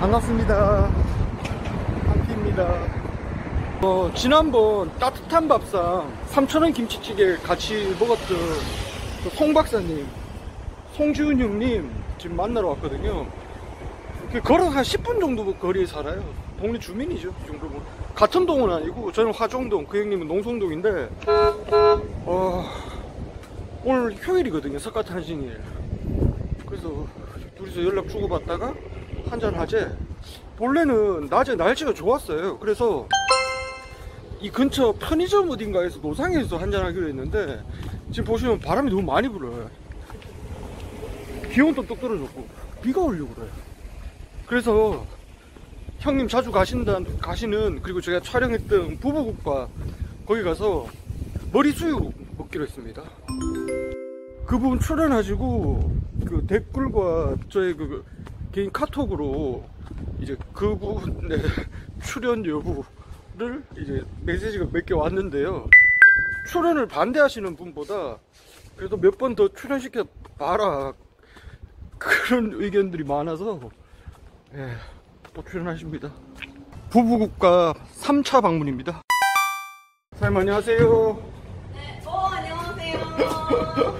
반갑습니다. 한피입니다. 어, 지난번 따뜻한 밥상 3,000원 김치찌개 같이 먹었던 그송 박사님, 송지훈 형님 지금 만나러 왔거든요. 이렇게 걸어서 한 10분 정도 거리에 살아요. 동네 주민이죠. 이 정도면. 같은 동은 아니고 저는 화정동, 그 형님은 농성동인데 어, 오늘 휴일이거든요. 석가탄신일. 그래서 둘이서 연락 주고받다가 한잔 하재. 원래는 낮에 날씨가 좋았어요. 그래서 이 근처 편의점 어딘가에서 노상에서 한잔 하기로 했는데 지금 보시면 바람이 너무 많이 불어요. 기온도 똑 떨어졌고 비가 오려고 그래요. 그래서 형님 자주 가신다 가시는 그리고 제가 촬영했던 부부국밥 거기 가서 머리 수육 먹기로 했습니다. 그분 출연하시고 그 댓글과 저의 그 개인 카톡으로 이제 그분의 출연 여부를 이제 메시지가 몇 개 왔는데요. 출연을 반대하시는 분보다 그래도 몇 번 더 출연시켜 봐라 그런 의견들이 많아서 예, 또 출연하십니다. 부부국가 3차 방문입니다. 사장님 안녕하세요. 네, 어, 안녕하세요.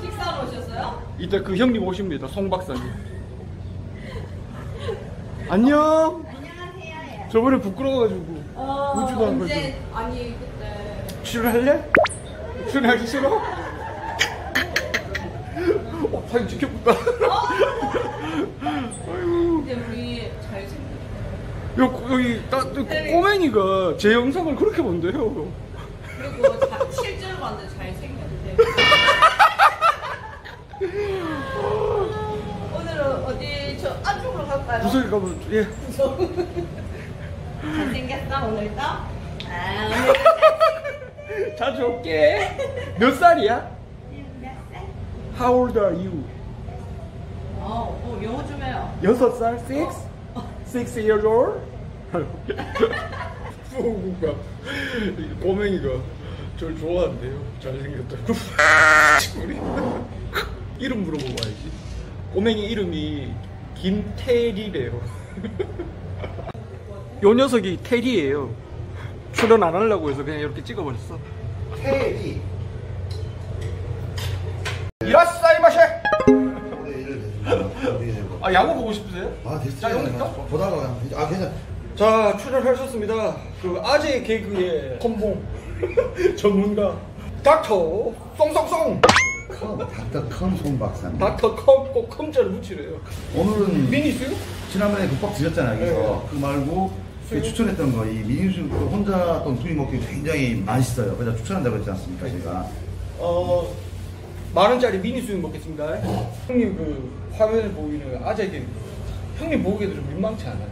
식사로 오셨어요? 이따 그 형님 오십니다. 송 박사님. 안녕. 안녕하세요. 저번에 부끄러워가지고 어, 우주도 안 언제, 아니, 그때. 출연할래? 출연하기 싫어? 어, 사진 찍혔다. 아이고. 근데 우리 잘생겼어. 여, 여기 따, 꼬맹이가 제 영상을 그렇게 본대요. 그리고 자, 실제로 봤는데 잘생겼대. 오늘은 어디, 저 안쪽으로 갈까요? 구석에 가면 예. 잘생겼어, 오늘도? 아, 오늘 자주 올게. 몇 살이야? 몇 살? How old are you? 어, 어, 영어 좀 해요. 여섯 살? Six? Six years old? 부부가 꼬맹이가 저를 좋아한대요. 잘생겼다고. 우리 이름 물어봐야지. 꼬맹이 이름이 김태리래요. 요 녀석이 테리예요. 출연 안 하려고 해서 그냥 이렇게 찍어버렸어. 테리 이라사이 마셰. 올해 일을 대주고 아 야구 보고 싶으세요? 아 됐어요 자, 여기 있다? 보다가 아 괜찮 자 출연하셨습니다. 그 아재 개그의 선봉 전문가 닥터 쏭쏭쏭 컴 닥터 컴송 박사님 닥터 컴꼭 컴자를 붙이래요. 오늘은 미니 수요? 지난번에 국밥 드렸잖아요 그래서 네. 그 말고 그 추천했던 거 이 미니수 그 혼자 또 둘이 먹기 굉장히 맛있어요 그래서 추천한다고 했지 않습니까 제가 어, 만 원짜리 미니 수육 먹겠습니다. 형님 그 화면에 보이는 아재 개그 형님 보기에도 좀 민망치 않아요?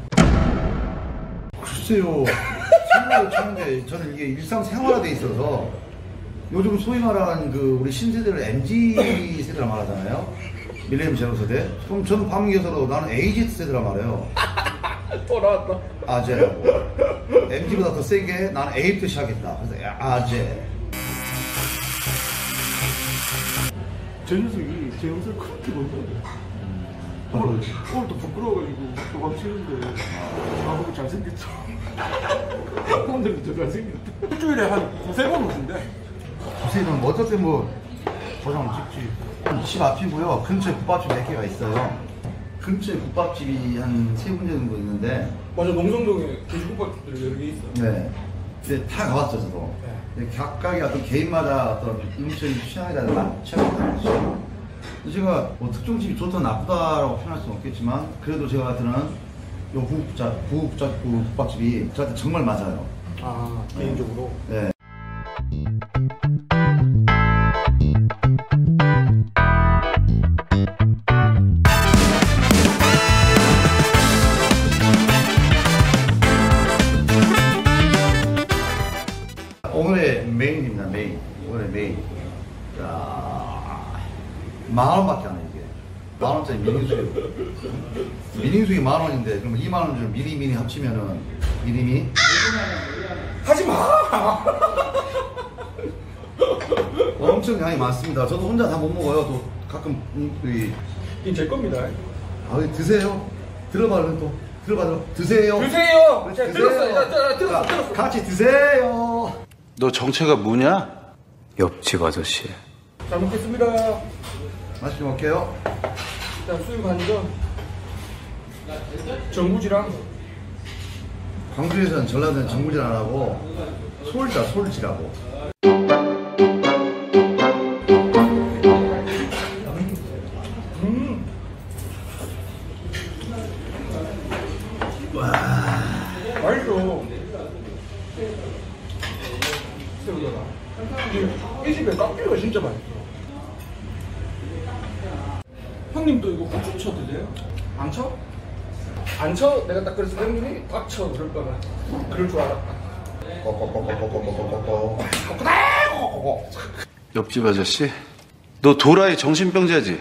글쎄요 생각을 하는데 저는 이게 일상생활화돼 있어서 요즘 소위 말하는 그 우리 신세대를 MG 세대라 말하잖아요 밀레니엄 제로 세대 그럼 저는 반면교사로 나는 AZ 세대라 말해요 또 나왔다. 아재라고 MG보다 더 세게 나는 A부터 시작했다 그래서 야, 아재 저 녀석이 제 영상을 그렇게 본다고. 오늘, 오늘도 부끄러워가지고 도망치는데 나보고 잘생겼죠. 오늘도 저 잘생겼다. 일주일에 한 두세 번 오신대. 선생님은 뭐 어차피 뭐 도장을 찍지. 집 앞이고요. 근처에 국밥집 몇 개가 있어요. 근처에 국밥집이 한 세 군데 정도 있는데. 맞아, 농성동에 돼지국밥집들이 여러 개 있어. 네. 근데 다 가봤죠 저도. 근데 각각의 어떤 개인마다 어떤 음식의 취향이라든가 취향이 다르죠. 제가 뭐 특종집이 좋다 나쁘다라고 표현할 수는 없겠지만 그래도 제가 드는 요 부국밥 부국밥 그 국밥집이 저한테 정말 맞아요. 아, 개인적으로. 네. 만 원밖에 안 해, 이게. 만 원짜리 미니수육. 미니수육이 만 원인데, 그럼 2만 원좀 미리 미니 합치면은, 미리미? 하지 마! 엄청 양이 많습니다. 저도 혼자 다 못 먹어요. 또 가끔 음, 이 이제 겁니다. 아, 드세요. 들어봐, 얼른 또. 들어봐, 들어. 드세요. 드세요. 그렇지, 자, 드세요. 들었어요. 자, 자, 들었어, 자, 들었어. 같이 드세요. 너 정체가 뭐냐? 옆집 아저씨. 잘 먹겠습니다. 맛있게 먹게요. 자, 수육 한 점. 전구지랑 광주에서는 전라도는 하고 솔자 솔지라고. 그래서 형님이 빡쳐 그럴 거면 그럴 줄 알았다. 옆집 아저씨? 너 도라이 정신병자지?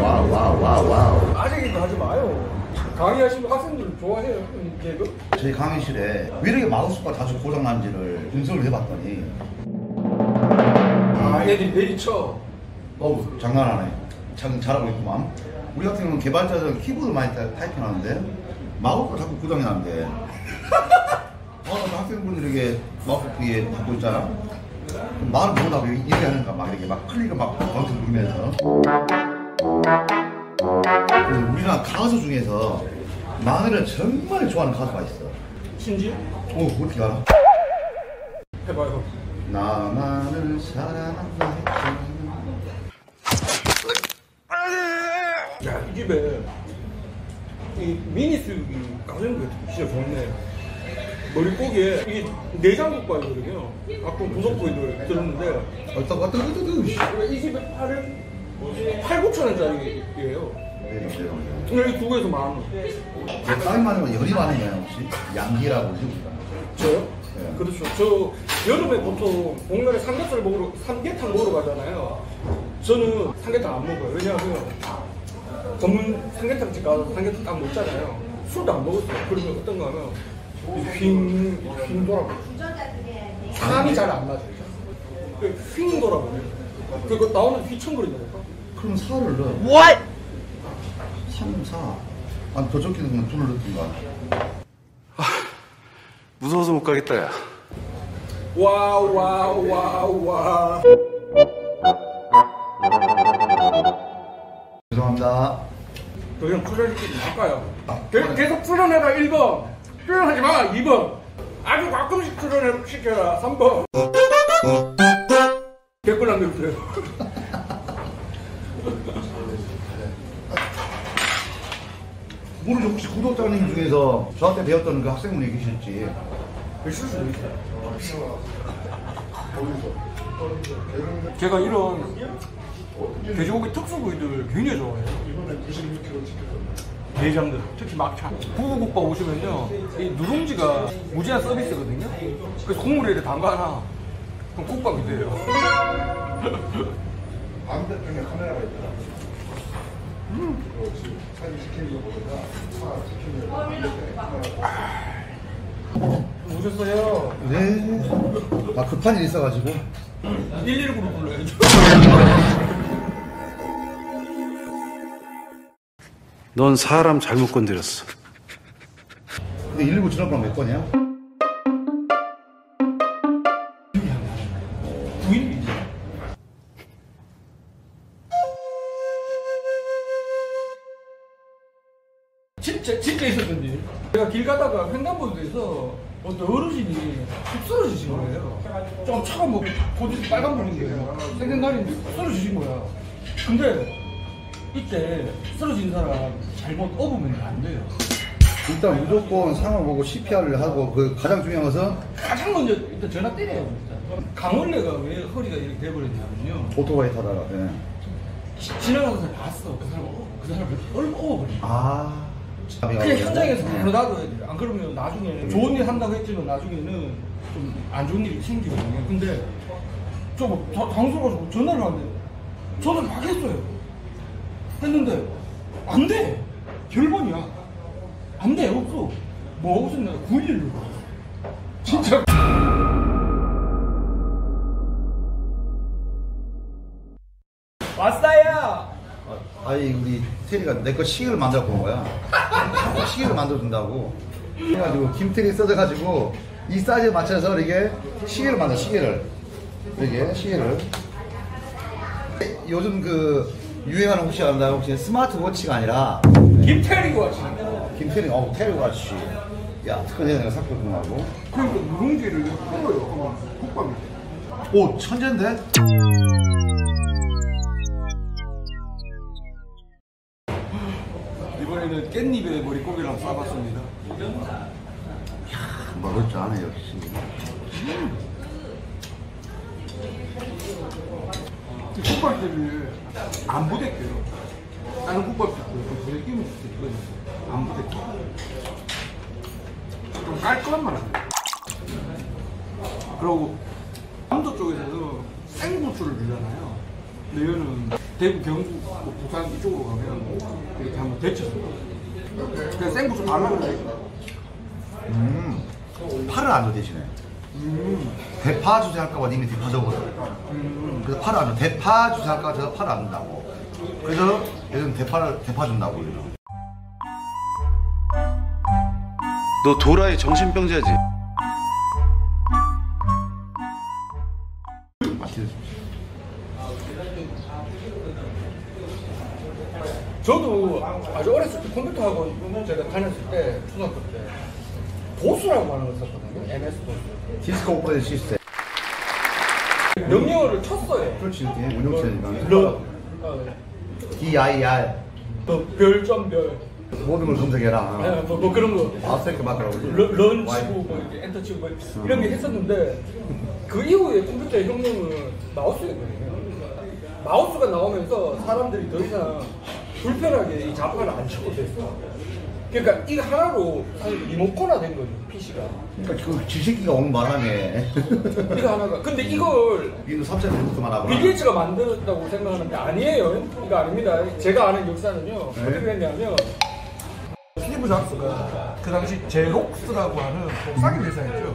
wow wow wow wow 아직 이거 하지 마요. 강의하시면 학생들 좋아해요. 이게 그 저희 강의실에 왜 이렇게 마우스가 자주 고장난지를 분석을 해봤더니 아 애들이 내리쳐. 어우 장난하네 장, 잘하고 있구만 우리 같은 경우는 개발자들은 키보드 많이 타- 타이핑하는데 마우스가 자꾸 고장이 나는데 어, 나 학생분들에게 마우스 뒤에 잡고 있잖아. 말을 못하고 얘기하는가 막 이렇게 막 클릭을 막 버튼 누르면서 그 우리나라 가수 중에서 마늘을 정말 좋아하는 가수가 있어. 신지? 어, 어떻게 알아? 해봐요. 나만을 사랑한다 야, 이 집에 이 미니 수육이 가성비가 진짜 좋네. 머릿고기에 이게 내장국밥이거든요. 아까 부석고기를 들었는데 어떤 어떤 어떤 이 집에 팔을 8, 9천 원짜리예요. 근데 이두 개에서 만 원. 땀이 많은 건 열이 많은 거야 혹시? 양기라고 그러지 우리가. 저요? 네. 그렇죠. 저 여름에 보통 복날에 삼겹살 먹으러 삼계탕 먹으러 가잖아요. 저는 삼계탕 안 먹어요. 왜냐하면 전문 삼계탕집 가서 삼계탕 딱 먹잖아요. 술도 안 먹었어요. 그러면 어떤 거 하면 휭, 휭 돌아버려요. 사람이 잘 안 맞아요. 그휭 돌아버려요. 그거 나오는 휘청거린다니까. 그럼 살을 넣어. What? 3, 4. 아니 더 적게는 그냥 둘을 넣든가. 무서워서 못 가겠다, 야. Wow, wow, wow, wow. 죄송합니다. 그냥 풀어주지 말까요? 계- 계속 풀어내라 1번. 풀어내지 마 2번. 아주 가끔씩 풀어내시켜라 3번. 댓글 남겨주세요. 모르죠. 혹시 구독자님 중에서 저한테 배웠던 그 학생분이 계실지. 있을 수도 있어요. 제가 이런 돼지고기 특수부위들 굉장히 좋아해요. 대장들 특히 막차 부부국밥 오시면요 이 누룽지가 무제한 서비스거든요? 그래서 국물에 이렇게 담가놔 그럼 국밥이 돼요. 반대편에 카메라가 있다. 그렇지. 사진 찍히는 것보다 차 찍히는 거 카메라가 오셨어요? 네. 아 급한 일 있어가지고. 119로 불러야죠 넌 사람 잘못 건드렸어. 근데 119 전화번호 몇 번이야? 9일이죠. 진짜 진짜 있었던 일. 제가 길 가다가 횡단보도에서 어떤 어르신이 툭 쓰러지신 거예요. 좀 차가 뭐 보지 빨간 불인데 생생날인데 툭 쓰러지신 거야. 근데 이때 쓰러진 사람 잘못 업으면 안 돼요. 일단 무조건 상황을 보고 CPR을 하고 그 가장 중요한 것은 가장 먼저 일단 전화 때려요. 일단. 강원래가 왜 허리가 이렇게 돼버렸냐면요. 오토바이 타다가. 네. 지- 지나가는 사람 봤어. 그 사람, 그 사람을 얼마 업어버린 거야. 아. 그냥 현장에서 바로 놔둬야 돼. 안 그러면 나중에 좋은 일 한다고 했지만 나중에는 좀 안 좋은 일이 생기거든요. 근데 저뭐 당수가지고 전화를 하는데 전화를 막 했어요. 했는데 안 돼. 결번이야. 안 돼. 없어. 뭐 하고 있었냐. 911로. 진짜. 왔어요. 아이 우리 테리가 내 거 시계를 만들어 본 거야. 시계를 만들어 준다고. 그래가지고 김태리 써져가지고 이 사이즈에 맞춰서 이게 시계를 만들어 시계를 이게 시계를 요즘 그 유행하는 혹시 알나요? 혹시 스마트워치가 아니라 김태리 watch. 김태리 어 테리 watch 야 특허내가 내가 샀거든 하고 그러니까 누룽지를 풀어요. 국밥이. 오 천재인데? 이번에는 깻잎에 한번 싸봤습니다. 먹을 줄 아네 역시 이 국밥들이 안 부대껴요. 다른 국밥도 있고 좀 부대끼는 것도 있거든요. 안 부대껴. 좀 깔끔한 맛. 그리고 남도 쪽에서는 생고추를 주잖아요. 근데 얘는 대구, 경북, 뭐 부산 이쪽으로 가면 이렇게 한번 데쳐서 그냥 생고추 발라요. 음 파를 안줘 대신 에 대파 주세 할까봐 님이 대파 적어요 그래서 파를 안 줘. 대파 주세 할까봐 제가 파를 안 준다고 그래서 요즘 대파를 대파 준다고 그래요 너 도라이 정신병자지? 저도 아주 어렸을 때 컴퓨터 학원 제가 다녔을 때 초등학교 때 DOS라고 하는 걸 썼거든요. MS DOS. Disk Operating System 명령어를 쳤어요. 그렇지 이렇게 운영체제니까. 러, DIR 뭐 별점 별, 모든 걸 검색해라. 네, 뭐, 뭐 그런 거. 아웃사이크 마크라고. 러, 런 치고 뭐 이렇게 엔터 치고 뭐 이런 게 했었는데 그 이후에 컴퓨터의 혁명은 마우스였거든요. 마우스가 나오면서 사람들이 더 이상 불편하게 이 자판을 안 치고 됐어. 그러니까 이거 하나로 사실 리모컨화 된 거죠, PC가. 그러니까 그 지새끼가 오는 바람에 이거 하나가. 근데 이걸 니는 삽자리 부터만 하구나 빌 게이츠가 만들었다고 생각하는데 아니에요. 이거 아닙니다. 제가 아는 역사는요. 네. 어떻게 됐냐면 스티브 잡스가 그 당시 제록스라고 하는 복사기 회사였죠.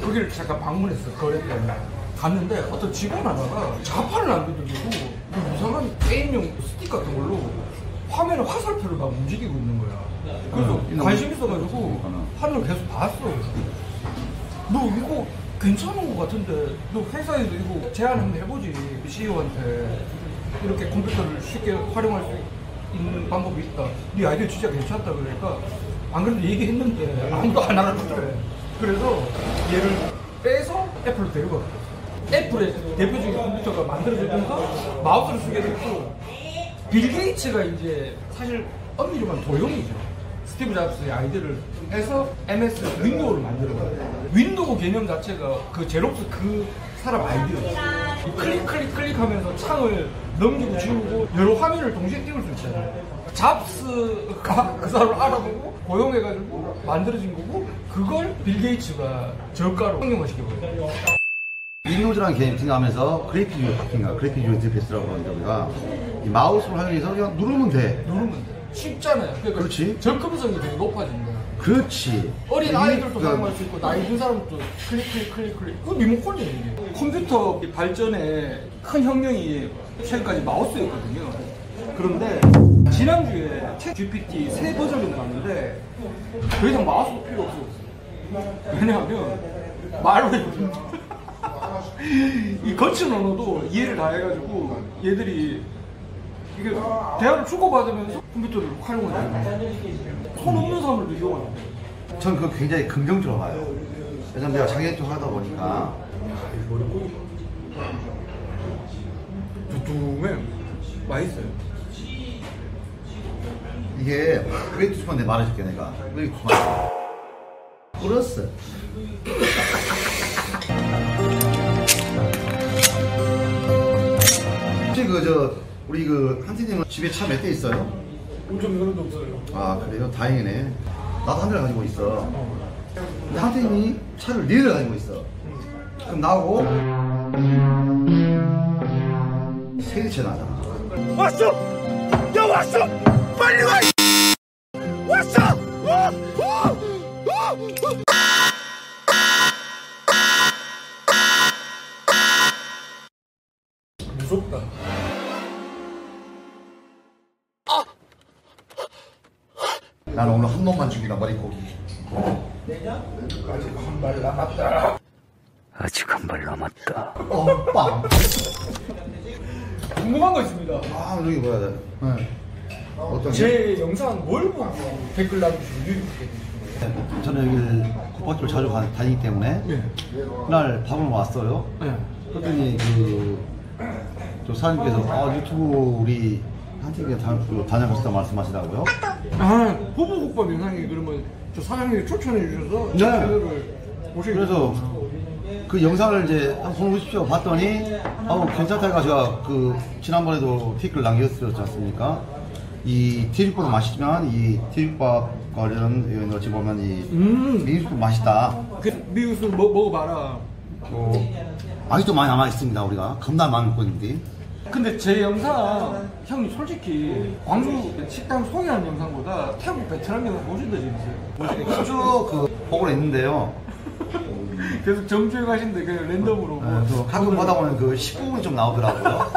거기를 잠깐 방문했어. 거래 때문에. 갔는데 어떤 직원 하나가 자판을 안 두들기고 그 이상한 게임용 스틱 같은 걸로 화면에 화살표를 막 움직이고 있는 거야. 그래서 어, 관심 있어가지고 화면을 계속 봤어. 너 이거 괜찮은 것 같은데. 너 회사에서 이거 제안 한번 해보지 CEO한테. 이렇게 컴퓨터를 쉽게 활용할 수 있는 방법이 있다. 네 아이디어 진짜 괜찮다 그러니까. 안 그래도 얘기했는데 아무도 안 알아듣더래. 그래서 얘를 빼서 애플로 데리고 갔어. 애플의 대표적인 컴퓨터가 만들어지면서 마우스를 쓰게 됐고 빌 게이츠가 이제 사실 엄밀히만 도용이죠. 스티브 잡스의 아이디어를 해서 MS 윈도우를 만들어요. 윈도우 개념 자체가 그 제록스 그 사람 아이디어예요. 클릭 클릭 클릭 하면서 창을 넘기고 지우고 여러 화면을 동시에 띄울 수 있잖아요. 잡스가 그 사람을 알아보고 고용해가지고 만들어진 거고 그걸 빌 게이츠가 저가로 상용화시켜버려요. 윈도우즈라는 개념 생각하면서 graphic user 바뀐 거야 graphic user interface라고 하는데 우리가 이 마우스를 활용해서 그냥 누르면 돼 누르면 돼. 쉽잖아요. 그러니까 그렇지. 접근성이 되게 높아진 거야. 그렇지 어린 이게 아이들도 그- 사용할 수 있고 나이 든 사람도 클릭 클릭 클릭 클릭 그거 리모컨이에요 이게 컴퓨터 발전에 큰 혁명이 최근까지 마우스였거든요 그런데 지난주에 챗 GPT 새 버전이 나왔는데 더 이상 마우스가 필요 없어 왜냐하면 말로 해거든요 이 거친 언어도 이해를 다 해가지고 얘들이 이게 대화를 주고받으면서 컴퓨터를 활용을 해요. 손 없는 사람들도 해요 저는 그거 굉장히 긍정적으로 봐요. 왜냐면 내가 장애인 쪽 하다 보니까. 두툼해. 맛있어요. 이게 왜 두툼한데 말해줄게 내가. 왜 두툼한데. 플러스 혹시 그저 우리 그 한태님은 집에 차 몇 대 있어요? 운전 면허도 없어요. 아 그래요? 다행이네. 나도 한 대를 가지고 있어. 근데 한태님이 차를 네 대를 가지고 있어. 그럼 나하고 세 대째 나잖아. 무섭다 나는 오늘 한 놈만 죽이나 머리고기. 아직 한 발 남았다. 아직 한 발 남았다. 어, 빵. 궁금한 거 있습니다. 아, 여기 뭐야 돼? 네. 어떤 게? 제 영상 뭘 보고 댓글 남기시고 유튜브 저는 여기 국밥집을 자주 가- 다니기 때문에 네. 그날 밥을 왔어요. 네. 그랬더니 그, 저 사장님께서 아, 유튜브 우리 한팀에 다녀가셨다 말씀하시더라고요. 아, 호보국밥 영상이 그러면 저 사장님이 추천해 주셔서 네. 보시게 그래서 그 영상을 이제 한번 보십시오 봤더니 아우 괜찮다 해가지고 그 지난번에도 댓글 남겼었지 않습니까? 이 티립밥도 맛있지만 이 티립밥 관련 어찌 보면 이 음. 미국도 맛있다. 그 미국술 먹, 먹어봐라. 어, 아직도 많이 남아 있습니다 우리가 겁나 먹고 있는데. 근데 제 영상 형님 솔직히 광주 식당 소개하는 영상보다 태국 베트남 영상 훨씬 더 재밌어요. 쭉그 보고 있는데요. 계속 점주해 가신데 그냥 랜덤으로 뭐 네, 또 가끔 보다 보면 그 19분이 좀 나오더라고요.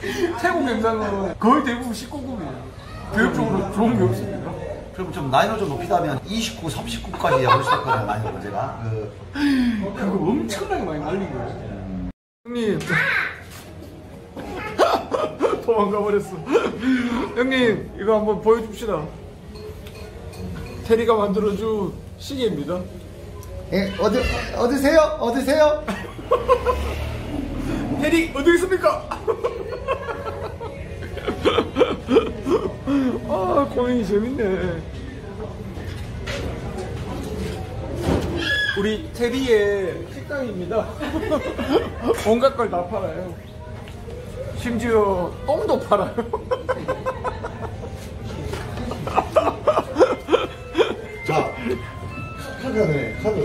태국 영상은 거의 대부분 19금이에요. 교육적으로 좋은 게 없습니다. 그럼 좀 나이를 좀 높이다면 29, 39까지 할수 있거든요, 나이가 제가. 그, 그거 엄청나게 많이 날린 거예요. 형님. 도망가 버렸어. 형님, 이거 한번 보여줍시다. 테리가 만들어준 시계입니다. 예, 어디, 어디세요? 어디세요? 테리, 어디 있습니까? 아, 고민이 재밌네. 우리 테리의 식당입니다. 온갖 걸 다 팔아요. 심지어 똥도 팔아요. 자, 카드가 네, 카드 네.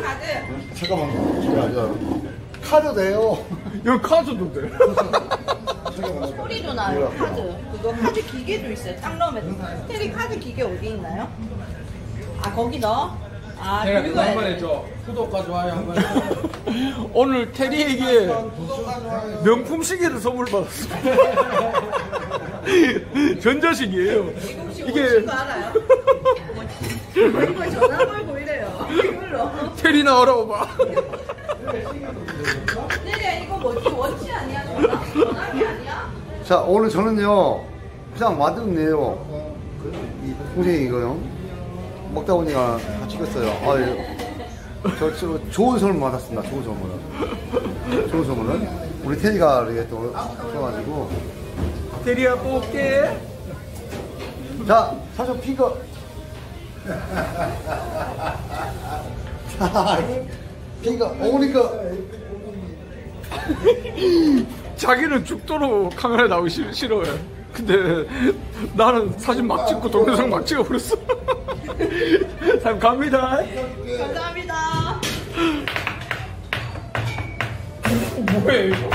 카드? 잠깐만, 잠깐만. 카드 돼요. 여기 카드도 돼. 소리도 나요, 카드. 그거 카드 기계도 있어요. 딱 넣으면. 테리 카드 기계 어디 있나요? 아, 거기 넣어? 아, 제가 그거 한 번 해줘. 구독과 좋아요 한 번 해줘. 오늘 테리에게 명품 시계를 선물 받았습니다. 전자식이에요. 이게? 이거 전화 걸고 이래요. 이걸로. 테리 나오라고 봐. 테리야, 이거 뭐지? 원치 아니야? 전화? 전화기 아니야? 자, 오늘 저는요, 그냥 와드네요. 이 동생이 이거요. 먹다 보니까 같이 익었어요. 아유, 저, 저 좋은 선물 받았습니다. 좋은 선물을. 좋은 선물을. 우리 테리가 이렇게 또 써가지고. 테리야 뽑게. 자, 사전 피거. 자, 피거. 오니 거. 자기는 죽도록 카메라에 나오기 싫, 싫어해. 근데 나는 사진 막 찍고 동영상 막 찍어버렸어. 참 갑니다. 감사합니다. 뭐야 이거?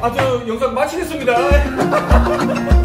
아저 영상 마치겠습니다.